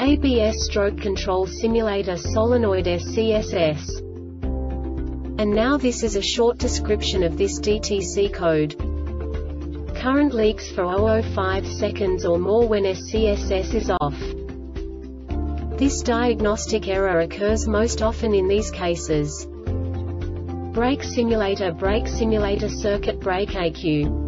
ABS stroke control simulator solenoid SCSS. And now this is a short description of this DTC code. Current leaks for 005 seconds or more when SCSS is off. This diagnostic error occurs most often in these cases. Brake simulator Brake simulator circuit brake ECU